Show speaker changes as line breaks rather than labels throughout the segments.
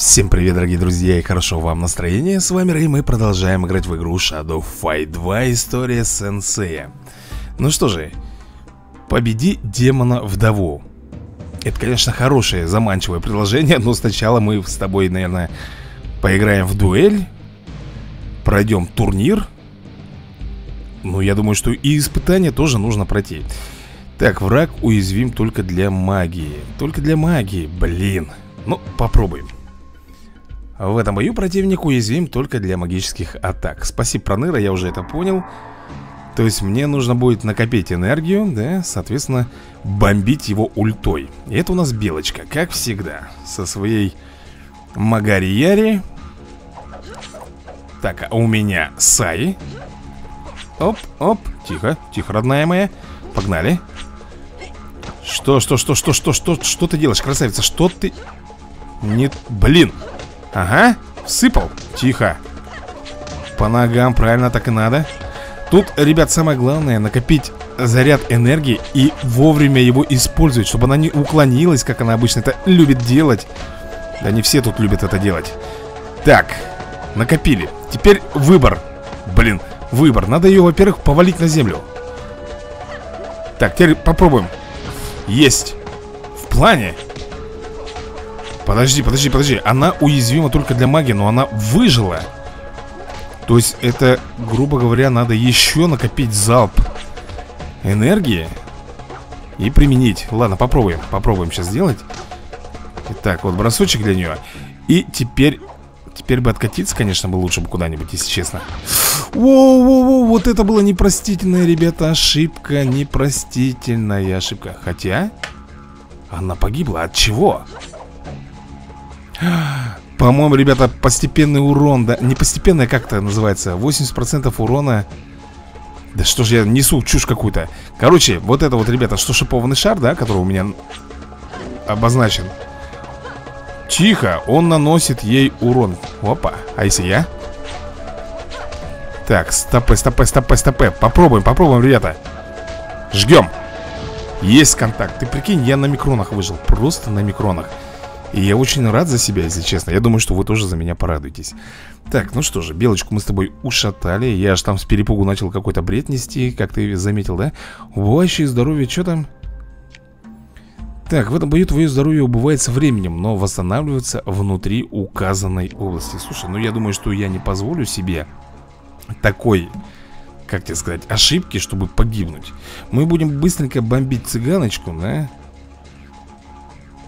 Всем привет, дорогие друзья, и хорошо вам настроение. С вами Рэй, мы продолжаем играть в игру Shadow Fight 2 История Сенсея. Ну что же, победи демона-вдову. Это, конечно, хорошее, заманчивое предложение, но сначала мы с тобой, наверное, поиграем в дуэль, пройдем турнир. Ну, я думаю, что и испытания тоже нужно пройти. Так, враг уязвим только для магии. Только для магии, блин. Ну, попробуем. В этом бою противник уязвим только для магических атак. Спасибо, Проныра, я уже это понял. То есть мне нужно будет накопить энергию, да, соответственно, бомбить его ультой. И это у нас Белочка, как всегда Со своей Магари-Яри Так, а у меня Саи. Оп, оп, тихо, тихо, родная моя. Погнали. Что, что, что, что, что, что, что ты делаешь, красавица? Что ты... Не... Блин Ага, всыпал. Тихо. По ногам, правильно так и надо. Тут, ребят, самое главное Накопить заряд энергии И вовремя его использовать Чтобы она не уклонилась, как она обычно это любит делать. Да не все тут любят это делать. Так, накопили. Теперь выбор. Блин, выбор. Надо ее, во-первых, повалить на землю. Так, теперь попробуем. Есть. В плане Подожди, подожди, подожди. Она уязвима только для магии, но она выжила. То есть это, грубо говоря, надо еще накопить залп Энергии И применить. Ладно, попробуем, попробуем сейчас сделать. Итак, вот бросочек для нее И теперь Теперь бы откатиться, конечно, бы лучше бы куда-нибудь, если честно. Воу-воу-воу, вот это была непростительная, ребята, ошибка Непростительная ошибка. Хотя Она погибла, от чего? По-моему, ребята, постепенный урон да, Не постепенный, как это называется? 80% урона. Да что же я несу чушь какую-то? Короче, вот это вот, ребята, что шипованный шар, да Который у меня обозначен. Тихо, он наносит ей урон. Опа, а если я? Так, стопы, стопы, стопы, стопы Попробуем, попробуем, ребята. Жгем. Есть контакт. Ты прикинь, я на микронах выжил. Просто на микронах и я очень рад за себя, если честно Я думаю, что вы тоже за меня порадуетесь Так, ну что же, Белочку мы с тобой ушатали Я аж там с перепугу начал какой-то бред нести Как ты заметил, да? Убывающее здоровье, что там? Так, в этом бою твое здоровье убывает со временем Но восстанавливается внутри указанной области Слушай, ну я думаю, что я не позволю себе Такой как тебе сказать, ошибки, чтобы погибнуть Мы будем быстренько бомбить цыганочку, да?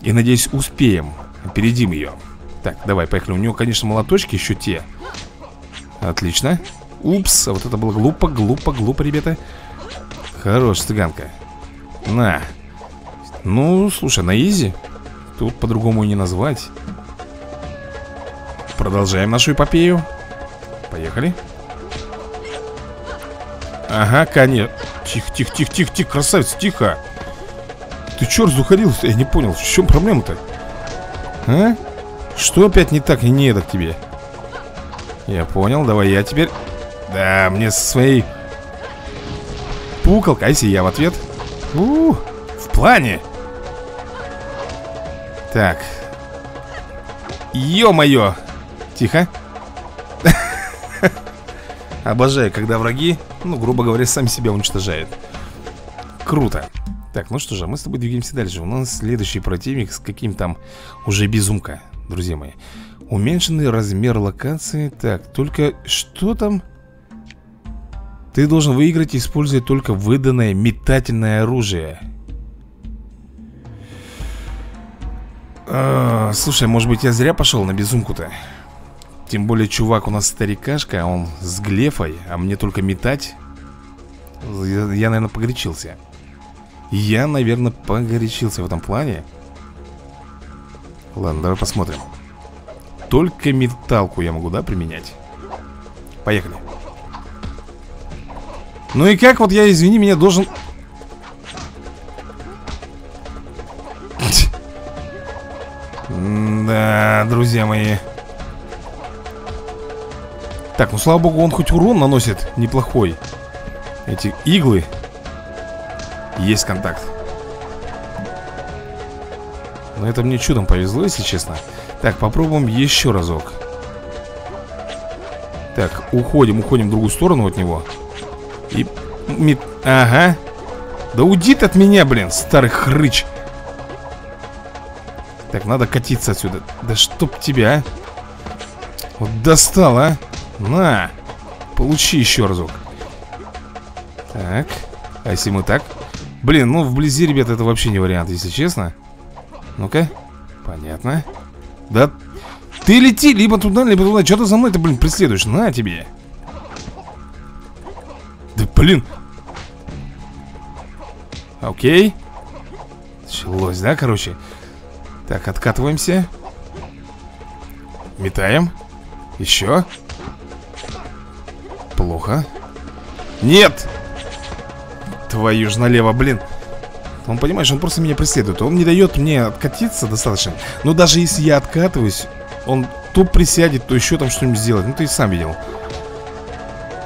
И надеюсь успеем. Опередим ее Так, давай, поехали. У него, конечно, молоточки еще те. Отлично. Упс, а вот это было глупо, глупо, глупо, ребята. Хорош, цыганка. На. Ну, слушай, на изи. Тут по-другому и не назвать. Продолжаем нашу эпопею. Поехали. Ага, конечно Тихо, тихо, тихо, тихо, тихо, красавец, тихо ты чё раздухарился? Я не понял, в чем проблема-то? А? Что опять не так и не это тебе? Я понял, давай я теперь... Да, мне со своей... Пукалкой, а если я в ответ? У, -у, -у в плане. Так. Ё-моё! Тихо. Обожаю, когда враги, ну, грубо говоря, сами себя уничтожают. Круто. Так, ну что же, мы с тобой двигаемся дальше. У нас следующий противник с каким там уже безумка, друзья мои. Уменьшенный размер локации. Так, только что там? Ты должен выиграть, используя только выданное метательное оружие. А, Слушай, может быть я зря пошел на безумку-то? Тем более чувак у нас старикашка, он с глефой, а мне только метать. Я, я наверное, погорячился я, наверное, погорячился в этом плане. Ладно, давай посмотрим. Только металку я могу, да, применять? Поехали. Ну и как вот я, извини меня, должен... Да, друзья мои. Так, ну слава богу, он хоть урон наносит неплохой. Эти иглы есть контакт. Но это мне чудом повезло, если честно. Так, попробуем еще разок. Так, уходим, уходим в другую сторону от него. И... Мет... Ага. Да уйди от меня, блин, старый хрыч. Так, надо катиться отсюда. Да чтоб тебя, а. Вот достал, а. На Получи еще разок. Так А если мы так? Блин, ну вблизи, ребят, это вообще не вариант, если честно. Ну-ка Понятно. Да ты лети либо туда, либо туда. Что ты за мной-то, блин, преследуешь? На тебе. Да блин. Окей. Началось, да, короче? Так, откатываемся. Метаем. Еще Плохо. Нет Твою ж налево, блин. Он, понимаешь, он просто меня преследует. Он не дает мне откатиться достаточно. Но даже если я откатываюсь Он то присядет, то еще там что-нибудь сделать Ну ты сам видел.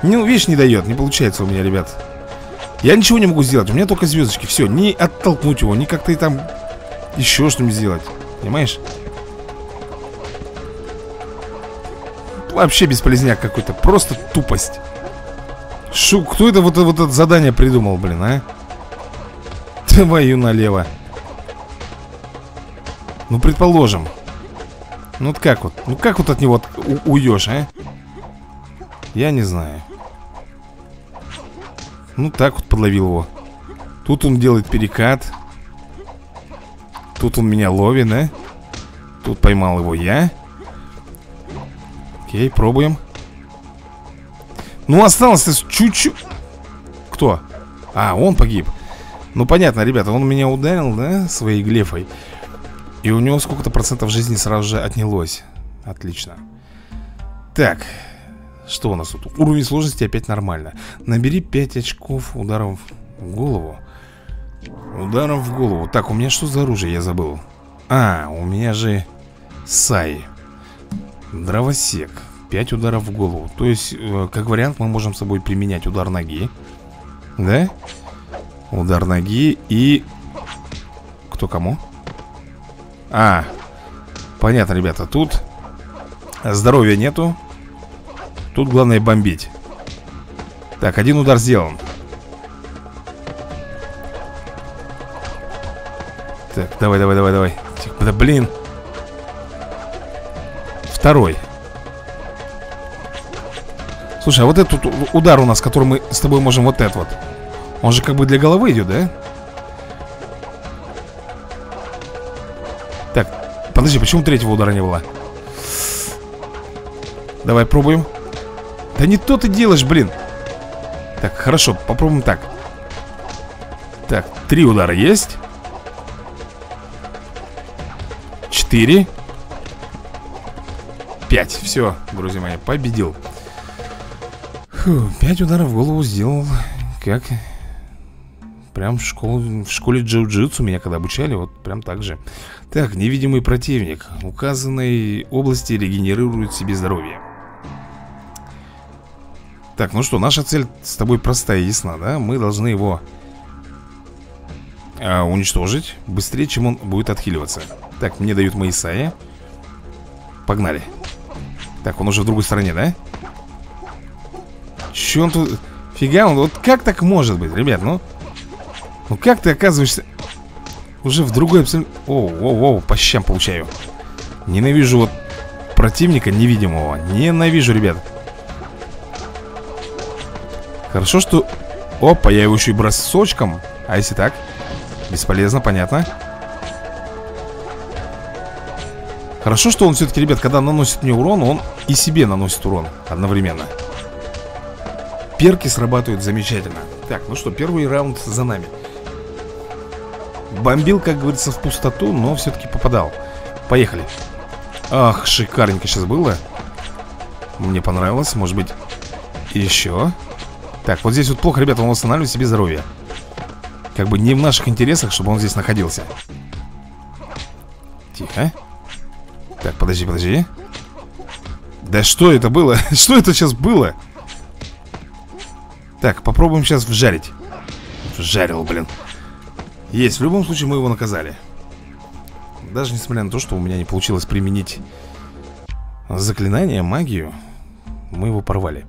Ну, видишь, не дает, не получается у меня, ребят. Я ничего не могу сделать, у меня только звездочки. Все, не оттолкнуть его, не как-то и там Еще что-нибудь сделать. Понимаешь? Вообще бесполезняк какой-то, просто тупость Шу, кто это вот, вот это задание придумал, блин, а? Твою налево. Ну, предположим. Ну, вот как вот, ну как вот от него уйдешь, а? Я не знаю. Ну, так вот подловил его. Тут он делает перекат. Тут он меня ловит, да? Тут поймал его я. Окей, пробуем ну, осталось чуть-чуть. Кто? А, он погиб. Ну, понятно, ребята, он меня ударил, да, своей глефой. И у него сколько-то процентов жизни сразу же отнялось. Отлично. Так Что у нас тут? Уровень сложности опять нормально. Набери 5 очков ударов в голову. Ударом в голову. Так, у меня что за оружие, я забыл. А, у меня же Сай. Дровосек 5 ударов в голову. То есть, э, как вариант, мы можем с собой применять удар ноги Да? Удар ноги и... Кто кому? А, понятно, ребята, тут Здоровья нету. Тут главное бомбить. Так, один удар сделан. Так, давай, давай, давай, давай. Да блин. Второй Слушай, а вот этот удар у нас, который мы с тобой можем вот этот вот. Он же как бы для головы идет, да? Так, подожди, почему третьего удара не было? Давай пробуем. Да не то ты делаешь, блин. Так, хорошо, попробуем так. Так, три удара есть. Четыре. Пять, все, друзья мои, победил Фу, пять ударов в голову сделал. Как? Прям в, школу, в школе джиу-джитсу меня когда обучали Вот прям так же. Так, невидимый противник. Указанной области регенерирует себе здоровье. Так, ну что, наша цель с тобой простая и ясна, да? Мы должны его а, Уничтожить Быстрее, чем он будет отхиливаться. Так, мне дают мои саи Погнали. Так, он уже в другой стороне, да? Че он тут... Фига он... Вот как так может быть, ребят, ну... Ну как ты оказываешься... Уже в другой абсолютно... Оу, оу, оу, по щам получаю. Ненавижу вот противника невидимого. Ненавижу, ребят. Хорошо, что... Опа, я его еще и бросочком. А если так? Бесполезно, понятно. Хорошо, что он все-таки, ребят, когда наносит мне урон, он и себе наносит урон одновременно. Перки срабатывают замечательно. Так, ну что, первый раунд за нами. Бомбил, как говорится, в пустоту, но все-таки попадал. Поехали. Ах, шикарненько сейчас было. Мне понравилось, может быть Еще Так, вот здесь вот плохо, ребята, он восстанавливает себе здоровье. Как бы не в наших интересах, чтобы он здесь находился. Тихо. Так, подожди, подожди. Да что это было? что это сейчас было? Так, попробуем сейчас вжарить. Вжарил, блин. Есть, в любом случае мы его наказали. Даже несмотря на то, что у меня не получилось применить заклинание, магию Мы его порвали.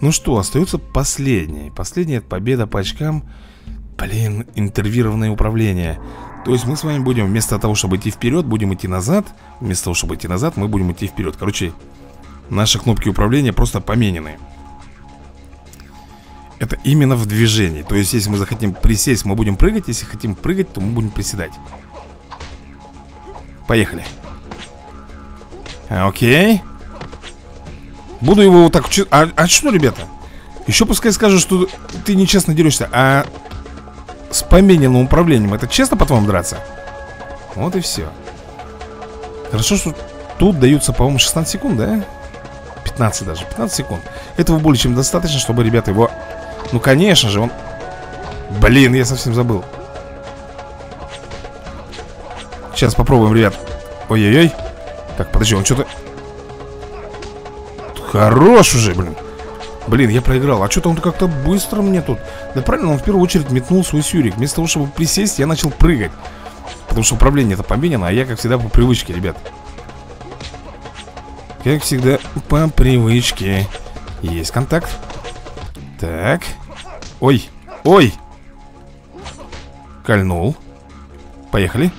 Ну что, остается последний. Это победа по очкам. Блин, интервированное управление. То есть мы с вами будем вместо того, чтобы идти вперед Будем идти назад. Вместо того, чтобы идти назад, мы будем идти вперед. Короче, наши кнопки управления просто поменены это именно в движении. То есть, если мы захотим присесть, мы будем прыгать. Если хотим прыгать, то мы будем приседать. Поехали. Окей. Буду его вот так... А, а что, ребята? Еще пускай скажут, что ты нечестно дерешься А с помененным управлением Это честно, по-твоему, драться? Вот и все Хорошо, что тут даются, по-моему, 16 секунд, да? 15 даже, 15 секунд. Этого более чем достаточно, чтобы ребята его ну, конечно же, он... Блин, я совсем забыл. Сейчас попробуем, ребят. Ой-ой-ой. Так, подожди, он что-то... Хорош уже, блин. Блин, я проиграл. А что-то он как-то быстро мне тут Да правильно, он в первую очередь метнул свой сюрик. Вместо того, чтобы присесть, я начал прыгать. Потому что управление это поменено А я, как всегда, по привычке, ребят. Как всегда, по привычке. Есть контакт так. Ой, ой. Кольнул. Поехали.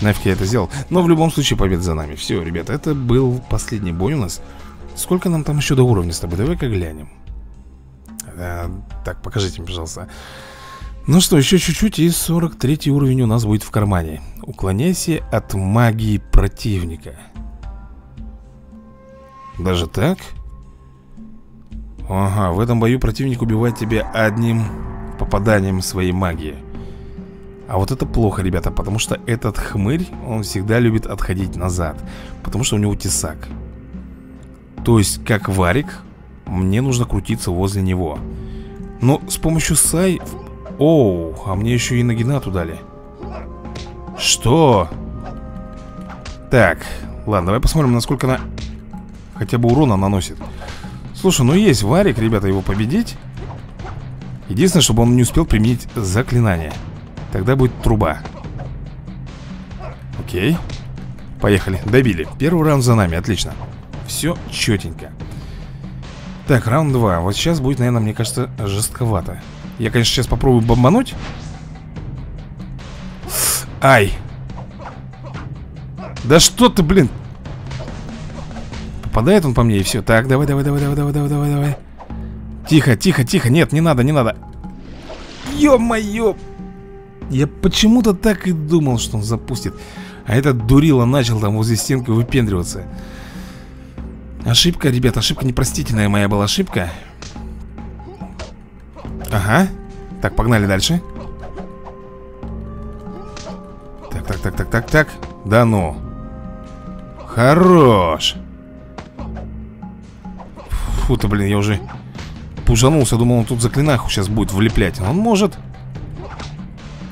Нафиг я это сделал. Но в любом случае победа за нами. Все, ребята, это был последний бой у нас Сколько нам там еще до уровня с тобой? Давай-ка глянем. А, Так, покажите мне, пожалуйста. Ну что, еще чуть-чуть И 43 уровень у нас будет в кармане. Уклоняйся от магии противника. Даже так? Ага, в этом бою противник убивает тебя одним попаданием своей магии. А вот это плохо, ребята, потому что этот хмырь, он всегда любит отходить назад Потому что у него тесак. То есть, как варик, мне нужно крутиться возле него. Но с помощью сай... Оу, а мне еще и нагинату дали. Что? Так, ладно, давай посмотрим, насколько она хотя бы урона наносит Слушай, ну есть варик, ребята, его победить. Единственное, чтобы он не успел применить заклинание. Тогда будет труба. Окей. Поехали, добили. Первый раунд за нами, отлично. Все четенько Так, раунд 2 Вот сейчас будет, наверное, мне кажется, жестковато. Я, конечно, сейчас попробую бомбануть. Ай! Да что ты, блин Попадает он по мне и все Так, давай, давай, давай, давай, давай, давай, давай, давай. Тихо, тихо, тихо. Нет, не надо, не надо. Ё-моё! Я почему-то так и думал, что он запустит. А этот дурила начал там возле стенки выпендриваться. Ошибка, ребят, ошибка непростительная моя была ошибка. Ага. Так, погнали дальше. Так, так, так, так, так, так. Да ну. Хорош Фу ты, блин, я уже пужанулся Думал, он тут заклинаху сейчас будет влеплять. Он может.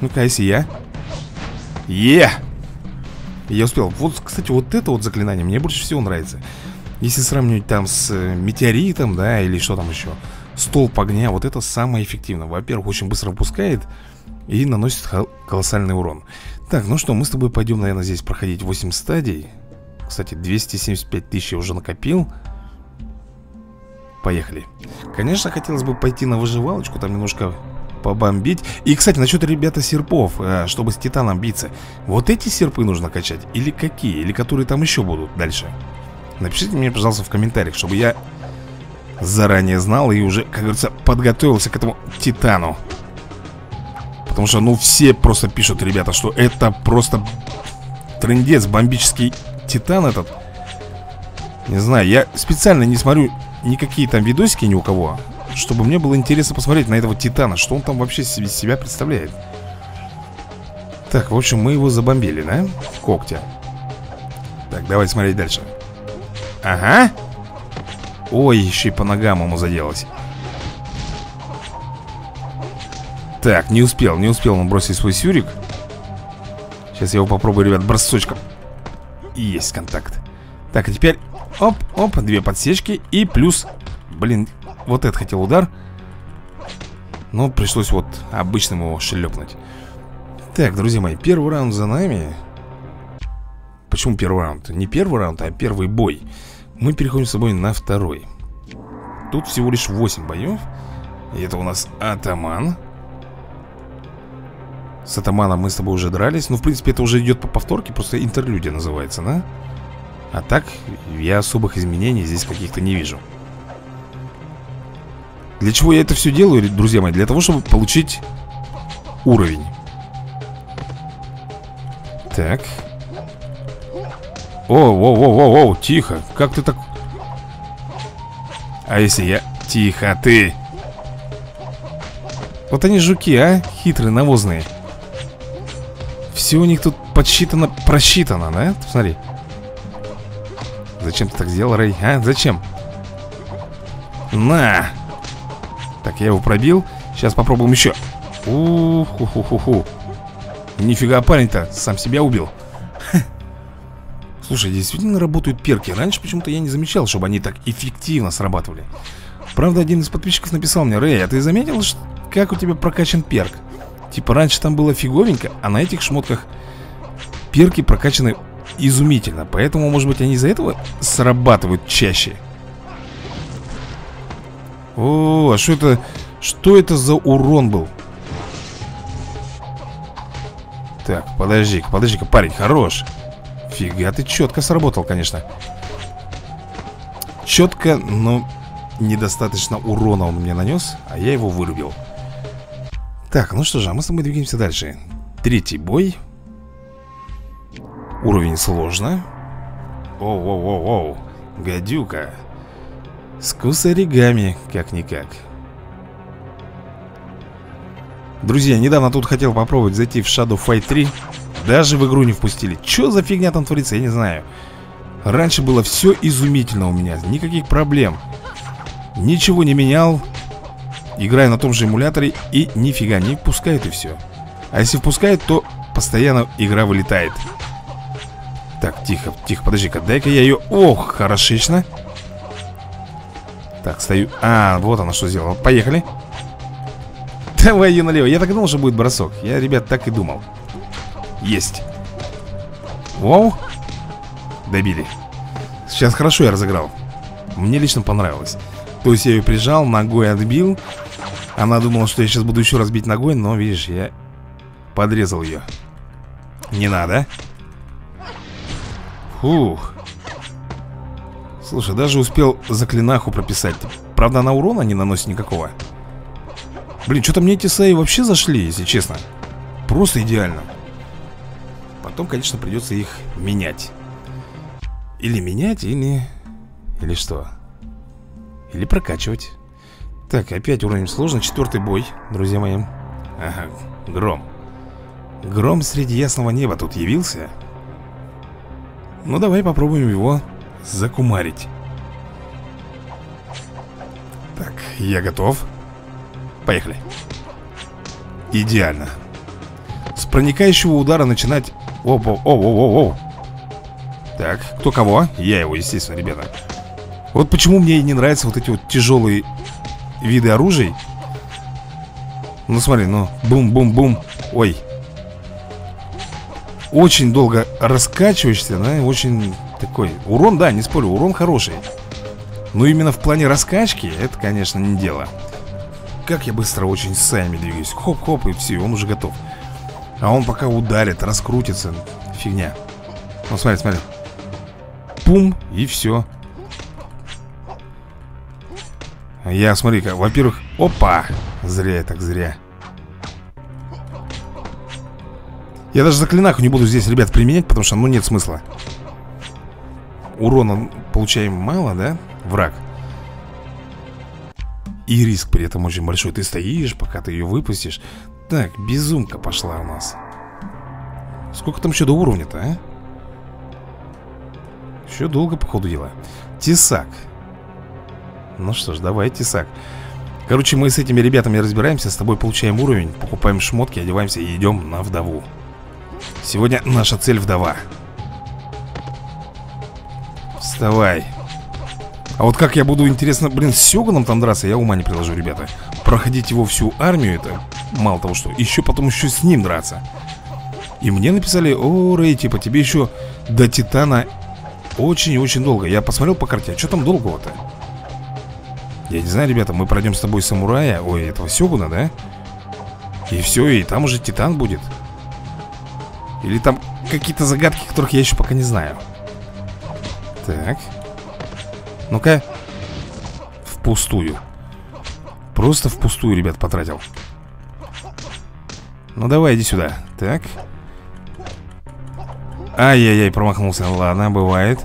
Ну-ка, если я. Е! Я успел. Вот, кстати, вот это вот заклинание мне больше всего нравится. Если сравнивать там с э, метеоритом, да, или что там еще Столб огня, вот это самое эффективное. Во-первых, очень быстро выпускает И наносит колоссальный урон. Так, ну что, мы с тобой пойдем, наверное, здесь проходить 8 стадий. Кстати, 275 тысяч я уже накопил Поехали. Конечно, хотелось бы пойти на выживалочку Там немножко побомбить. И, кстати, насчет, ребята, серпов э, Чтобы с титаном биться. Вот эти серпы нужно качать Или какие? Или которые там еще будут дальше? Напишите мне, пожалуйста, в комментариях Чтобы я заранее знал И уже, как говорится, подготовился к этому титану. Потому что, ну, все просто пишут, ребята Что это просто трендец Бомбический титан этот. Не знаю, я специально не смотрю никакие там видосики ни у кого Чтобы мне было интересно посмотреть на этого Титана. Что он там вообще из себя представляет? Так, в общем, мы его забомбили, да? Когтя Так, давайте смотреть дальше. Ага. Ой, еще и по ногам ему заделось. Так, не успел, не успел он бросить свой сюрик. Сейчас я его попробую, ребят, бросочком Есть контакт. Так, а теперь Оп, оп, две подсечки и плюс Блин, вот этот хотел удар. Но пришлось вот обычным его шлепнуть. Так, друзья мои, первый раунд за нами. Почему первый раунд? Не первый раунд, а первый бой. Мы переходим с собой на второй. Тут всего лишь 8 боев. И это у нас атаман. С атаманом мы с тобой уже дрались. Ну, в принципе, это уже идет по повторке Просто интерлюдия называется, да? А так, я особых изменений здесь каких-то не вижу. Для чего я это все делаю, друзья мои? Для того, чтобы получить уровень. Так. О, о, о, о, о, тихо. Как ты так... А если я... Тихо, ты! Вот они жуки, а? Хитрые, навозные. Все у них тут подсчитано, просчитано, да? Смотри Зачем ты так сделал, Рэй? А, зачем? На! Так, я его пробил Сейчас попробуем еще Ух-ху-ху-ху Нифига парень-то, сам себя убил Слушай, действительно работают перки Раньше почему-то я не замечал, чтобы они так эффективно срабатывали Правда, один из подписчиков написал мне Рэй, а ты заметил, как у тебя прокачан перк? Типа раньше там было фиговенько, а на этих шмотках перки прокачаны изумительно. Поэтому, может быть, они из-за этого срабатывают чаще? О, а что это... Что это за урон был? Так, подожди-ка, подожди-ка, парень, хорош. Фига, ты четко сработал, конечно. Четко, но недостаточно урона он мне нанес А я его вырубил. Так, ну что же, а мы с тобой двигаемся дальше. Третий бой Уровень сложно. Оу-оу-оу-оу Гадюка. Скус оригами, как-никак. Друзья, недавно тут хотел попробовать зайти в Shadow Fight 3 Даже в игру не впустили. Что за фигня там творится, я не знаю. Раньше было все изумительно у меня. Никаких проблем. Ничего не менял. Играю на том же эмуляторе И нифига не впускает и все А если впускает, то постоянно игра вылетает так, тихо, тихо, подожди-ка Дай-ка я ее... Ох, хорошечно. Так, стою. А, вот она что сделала. Поехали. Давай ее налево. Я так думал, что будет бросок. Я, ребят, так и думал. Есть. Воу Добили. Сейчас хорошо я разыграл. Мне лично понравилось. То есть я ее прижал, ногой отбил. Она думала, что я сейчас буду еще раз бить ногой Но, видишь, я подрезал ее Не надо Фух. Слушай, даже успел заклинаху прописать. Правда, она урона не наносит никакого. Блин, что-то мне эти саи вообще зашли, если честно. Просто идеально. Потом, конечно, придется их менять. Или менять, или... Или что? Или прокачивать. Так, опять уровень сложно. Четвертый бой, друзья мои. Ага, гром. Гром среди ясного неба тут явился. Ну давай попробуем его закумарить. Так, я готов. Поехали. Идеально. С проникающего удара начинать. Оп, оп, оп, оп, оп, Так, кто кого? Я его, естественно, ребята. Вот почему мне не нравятся вот эти вот тяжелые виды оружий. Ну смотри, ну, бум-бум-бум Ой, очень долго раскачиваешься, да, очень такой Урон, да, не спорю, урон хороший. Но именно в плане раскачки Это, конечно, не дело. Как я быстро очень сами двигаюсь. Хоп-хоп, и все, он уже готов. А он пока ударит, раскрутится. Фигня. Ну, смотри, смотри. Пум, и все Я, смотри-ка, во-первых Опа, зря я так, зря Я даже заклинаху не буду здесь, ребят, применять, потому что, ну, нет смысла. Урона получаем мало, да? Враг. И риск при этом очень большой. Ты стоишь, пока ты ее выпустишь. Так, безумка пошла у нас. Сколько там еще до уровня-то, а? Еще долго, по ходу дела. Тесак. Ну что ж, давай, Тесак. Короче, мы с этими ребятами разбираемся С тобой получаем уровень Покупаем шмотки, одеваемся и идем на вдову Сегодня наша цель вдова. Вставай. А вот как я буду, интересно, блин, с Сёганом там драться Я ума не приложу, ребята. Проходить его всю армию, это мало того что Еще потом еще с ним драться. И мне написали, о, Рэй, типа, тебе еще до Титана очень-очень долго Я посмотрел по карте, а что там долгого-то? Я не знаю, ребята, мы пройдем с тобой самурая Ой, этого Сёгуна, да? И все, и там уже Титан будет Или там какие-то загадки, которых я еще пока не знаю. Так. Ну-ка. Впустую. Просто впустую, ребят, потратил. Ну давай, иди сюда. Так. Ай-яй-яй, промахнулся. Ладно, бывает.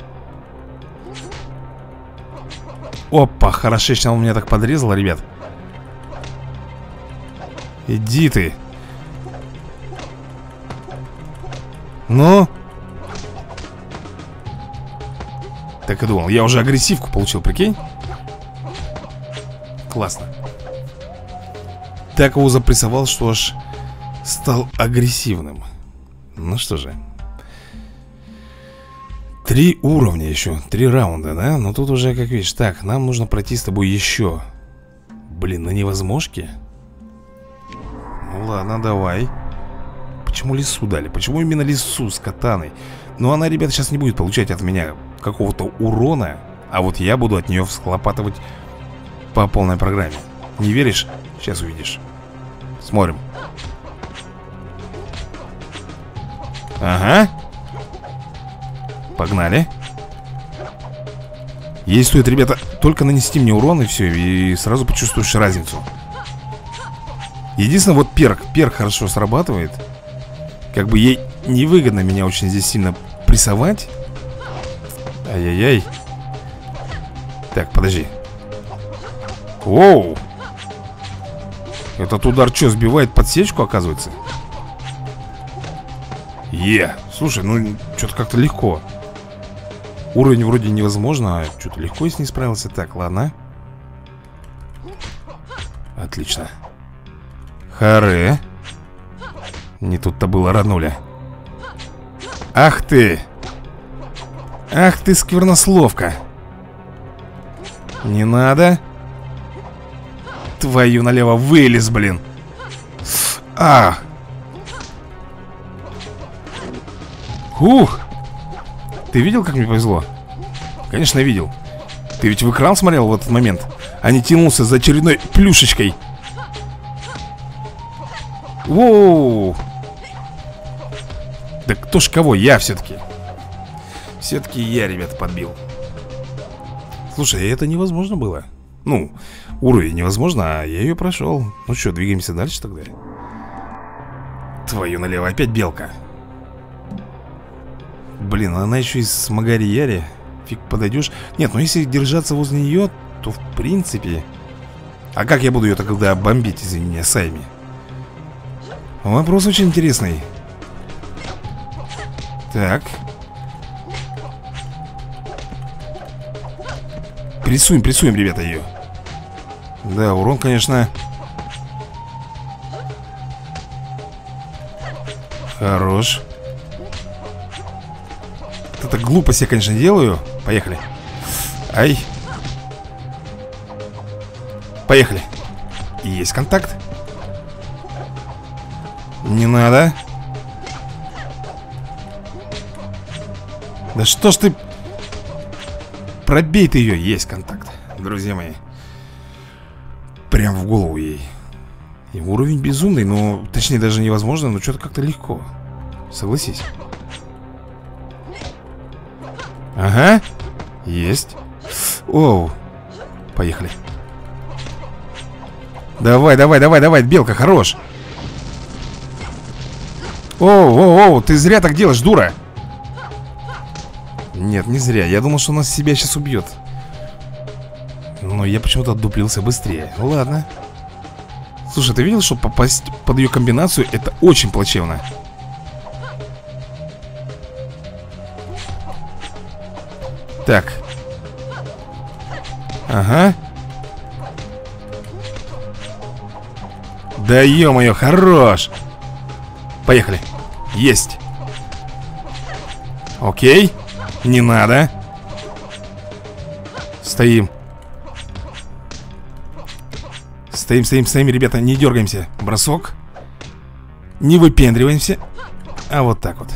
Опа, хорошечно он меня так подрезал, ребят. Иди ты Ну? Так и думал, я уже агрессивку получил, прикинь? Классно. Так его запрессовал, что аж стал агрессивным. Ну что же. Три уровня еще, три раунда, да? Но тут уже, как видишь, так, нам нужно пройти с тобой еще Блин, на невозможке? Ну ладно, давай Почему лесу дали? Почему именно лесу с катаной? Ну она, ребята, сейчас не будет получать от меня какого-то урона А вот я буду от нее всхлопатывать по полной программе. Не веришь? Сейчас увидишь. Смотрим. Ага. Погнали. Ей стоит, ребята, только нанести мне урон и все И сразу почувствуешь разницу. Единственное, вот перк. Перк хорошо срабатывает Как бы ей невыгодно меня очень здесь сильно прессовать. Ай-яй-яй. Так, подожди. Оу! Этот удар что, сбивает подсечку, оказывается? Е, слушай, ну что-то как-то легко. Уровень вроде невозможно, а что-то легко с ней справился. Так, ладно. Отлично. Харе Не тут-то было, роднуля Ах ты! Ах ты, сквернословка! Не надо! Твою налево вылез, блин! А Ух! Ты видел, как мне повезло? Конечно, видел. Ты ведь в экран смотрел в этот момент А не тянулся за очередной плюшечкой Воу! Да кто ж кого? Я все-таки Все-таки я, ребята, подбил. Слушай, это невозможно было. Ну, уровень невозможно, а я ее прошел Ну что, двигаемся дальше тогда? Твою налево, опять белка. Блин, она еще из Магари-Яри Фиг подойдешь Нет, ну если держаться возле нее, то в принципе. А как я буду ее тогда бомбить, извини меня, Сайми? Вопрос очень интересный. Так. Прессуем, прессуем, ребята, ее Да, урон, конечно. Хорош. Это глупость я, конечно, делаю. Поехали. Ай. Поехали. Есть контакт Не надо. Да что ж ты? Пробей ты ее Есть контакт Друзья мои. Прям в голову ей. И уровень безумный Но точнее даже невозможно Но что-то как-то легко. Согласись. Ага, есть. Оу, поехали. Давай, давай, давай, давай, белка, хорош Оу, оу, оу, ты зря так делаешь, дура. Нет, не зря, я думал, что он нас себя сейчас убьет. Но я почему-то отдуплился быстрее. Ну ладно. Слушай, ты видел, что попасть под ее комбинацию Это очень плачевно? Так. Ага. Да ё-моё, хорош Поехали. Есть. Окей. Не надо. Стоим. Стоим, стоим, стоим, ребята, не дергаемся. Бросок. Не выпендриваемся. А вот так вот.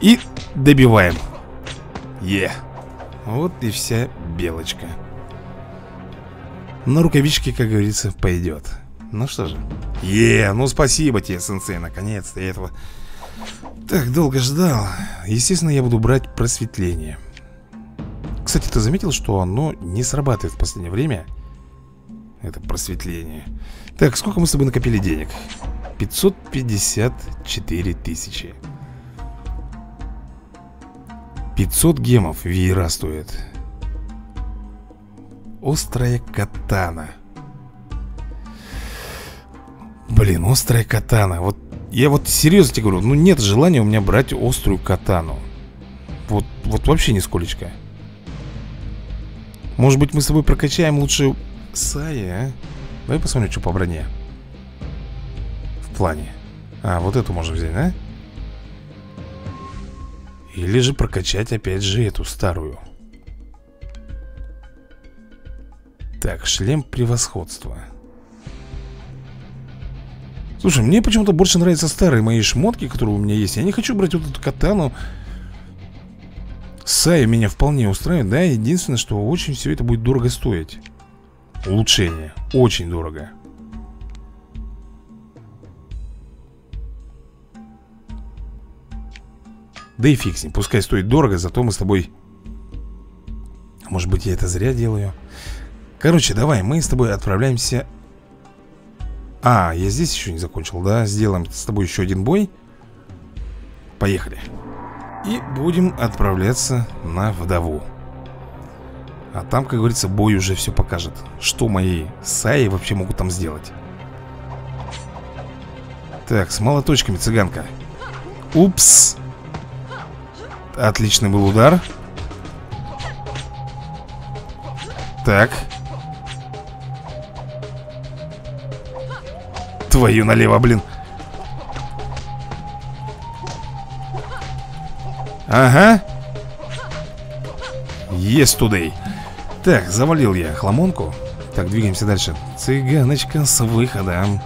И добиваем. Е. Вот и вся белочка. На рукавичке, как говорится, пойдет Ну что же. Е, ну спасибо тебе, сенсей, наконец-то я этого Так долго ждал. Естественно, я буду брать просветление. Кстати, ты заметил, что оно не срабатывает в последнее время? Это просветление. Так, сколько мы с тобой накопили денег? 554 тысячи. 500 гемов веера стоит Острая катана Блин, острая катана. Вот я вот серьезно тебе говорю Ну нет желания у меня брать острую катану. Вот, вот вообще нисколечко. Может быть мы с тобой прокачаем лучше Сая, а? Давай посмотрим, что по броне. В плане. А, вот эту можно взять, да? Или же прокачать опять же эту старую. Так, шлем превосходства Слушай, мне почему-то больше нравятся старые мои шмотки, которые у меня есть. Я не хочу брать вот эту катану. Сая меня вполне устраивает, да? Единственное, что очень все это будет дорого стоить. Улучшение. Очень дорого. Да и фиг с ним, пускай стоит дорого, зато мы с тобой Может быть я это зря делаю. Короче, давай, мы с тобой отправляемся А, я здесь еще не закончил, да? Сделаем с тобой еще один бой. Поехали. И будем отправляться на вдову А там, как говорится, бой уже все покажет. Что мои саи вообще могут там сделать? Так, с молоточками цыганка. Упс. Отличный был удар. Так Твою налево, блин. Ага. Есть тудей. Так, завалил я хламонку. Так, двигаемся дальше. Цыганочка с выходом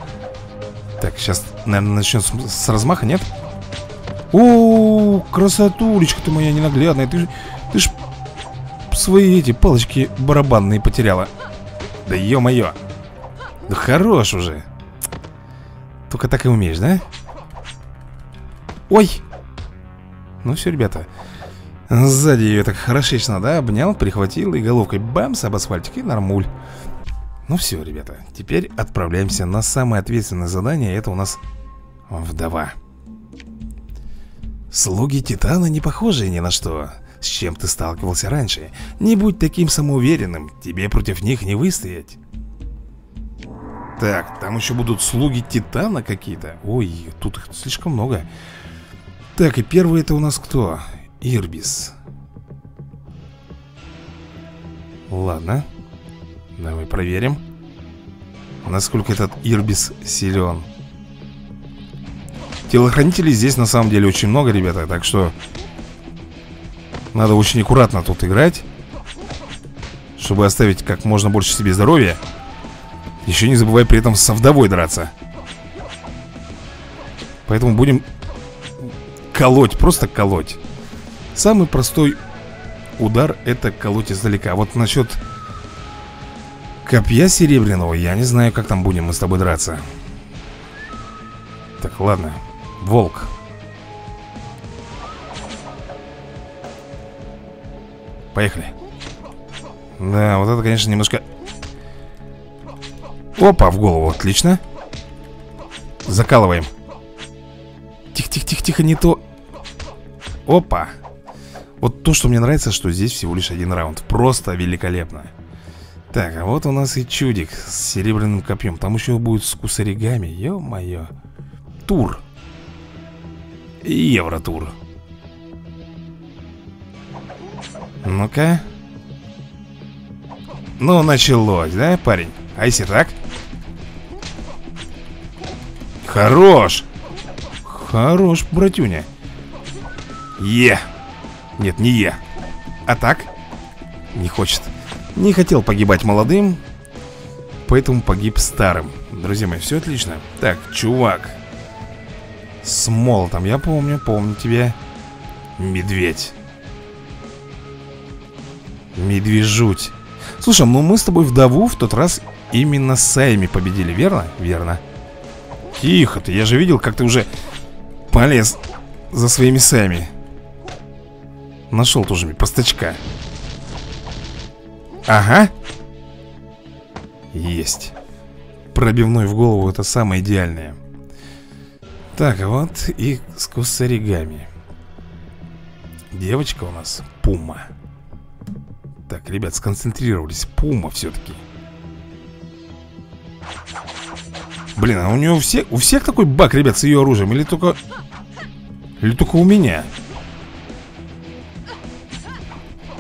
Так, сейчас, наверное, начнем с, с размаха, нет? О, красотулечка ты моя ненаглядная. Ты, ты ж свои эти палочки барабанные потеряла. Да ё-моё. Да хорош уже Только так и умеешь, да? Ой! Ну все, ребята. Сзади ее так хорошечно, да? Обнял, прихватил и головкой бамс об асфальтик и нормуль. Ну все, ребята Теперь отправляемся на самое ответственное задание Это у нас вдова. Слуги Титана не похожи ни на что С чем ты сталкивался раньше. Не будь таким самоуверенным Тебе против них не выстоять Так, там еще будут слуги Титана какие-то. Ой, тут их слишком много. Так, и первый это у нас кто? Ирбис. Ладно Давай проверим Насколько этот Ирбис силен. Телохранителей здесь на самом деле очень много, ребята Так что Надо очень аккуратно тут играть Чтобы оставить как можно больше себе здоровья Еще не забывай при этом со вдовой драться. Поэтому будем Колоть, просто колоть. Самый простой удар это колоть издалека. Вот насчет Копья серебряного Я не знаю, как там будем мы с тобой драться. Так, ладно. Волк. Поехали. Да, вот это, конечно, немножко Опа, в голову, отлично. Закалываем. Тихо-тихо-тихо, не то. Опа. Вот то, что мне нравится, что здесь всего лишь один раунд. Просто великолепно. Так, а вот у нас и чудик С серебряным копьем. Там еще будет с кусаригами. Ё-моё. Тур. Евротур. Ну-ка. Ну, началось, да, парень? А если так? Хорош! Хорош, братюня. Е. Нет, не Е. А так? Не хочет. Не хотел погибать молодым Поэтому погиб старым. Друзья мои, все отлично. Так, чувак. С молотом, я помню, помню тебя. Медведь. Медвежуть. Слушай, ну мы с тобой вдову в тот раз именно с Саями победили, верно? Верно. Тихо ты, я же видел, как ты уже полез за своими Саями Нашел тоже мне простачка. Ага. Есть. Пробивной в голову это самое идеальное. Так, вот и с кусаригами Девочка у нас Пума. Так, ребят, сконцентрировались. Пума все-таки Блин, а у нее у всех, у всех такой баг, ребят, с ее оружием? Или только... Или только у меня?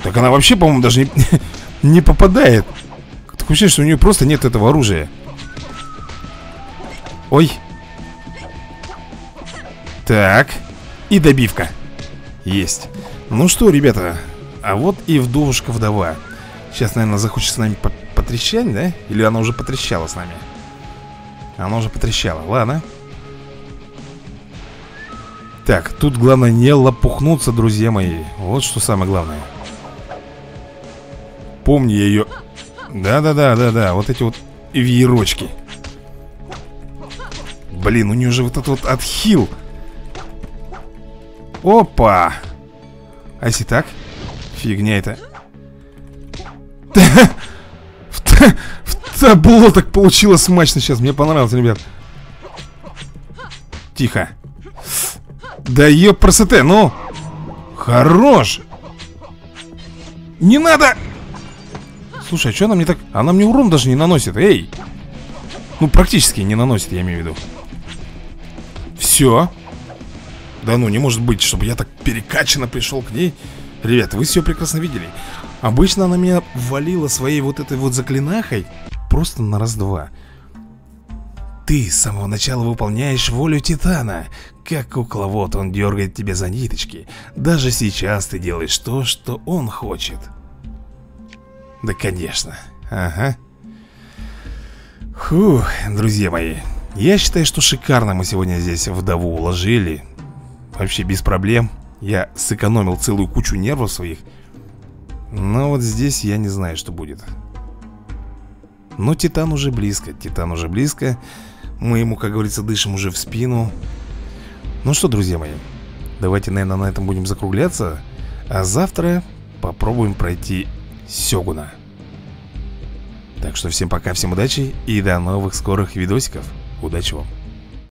Так она вообще, по-моему, даже не, не попадает. Такое ощущение, что у нее просто нет этого оружия. Ой. Так. И добивка. Есть. Ну что, ребята А вот и вдовушка-вдова. Сейчас, наверное, захочет с нами потрещать, да? Или она уже потрещала с нами? Она уже потрещала, ладно. Так, тут главное не лопухнуться, друзья мои. Вот что самое главное. Помни ее Да-да-да, да-да, вот эти вот веерочки. Блин, у нее же вот этот вот отхил. Опа! А если так? Фигня это В табло так получилось смачно сейчас. Мне понравилось, ребят. Тихо. Да ее красоте, ну. Хорош. Не надо. Слушай, а что она мне так... Она мне урон даже не наносит, эй. Ну, практически не наносит, я имею в виду. Все Да ну, не может быть, чтобы я так перекачанно пришел к ней. Ребят, вы все прекрасно видели. Обычно она меня валила своей вот этой вот заклинахой Просто на раз-два Ты с самого начала выполняешь волю Титана Как кукловод он дергает тебя за ниточки Даже сейчас ты делаешь то, что он хочет да, конечно. Ага. Фух, друзья мои. Я считаю, что шикарно мы сегодня здесь вдову уложили. Вообще без проблем. Я сэкономил целую кучу нервов своих. Но вот здесь я не знаю, что будет. Но Титан уже близко. Титан уже близко. Мы ему, как говорится, дышим уже в спину. Ну что, друзья мои. Давайте, наверное, на этом будем закругляться. А завтра попробуем пройти Сёгуна. Так что всем пока, всем удачи и до новых скорых видосиков. Удачи вам!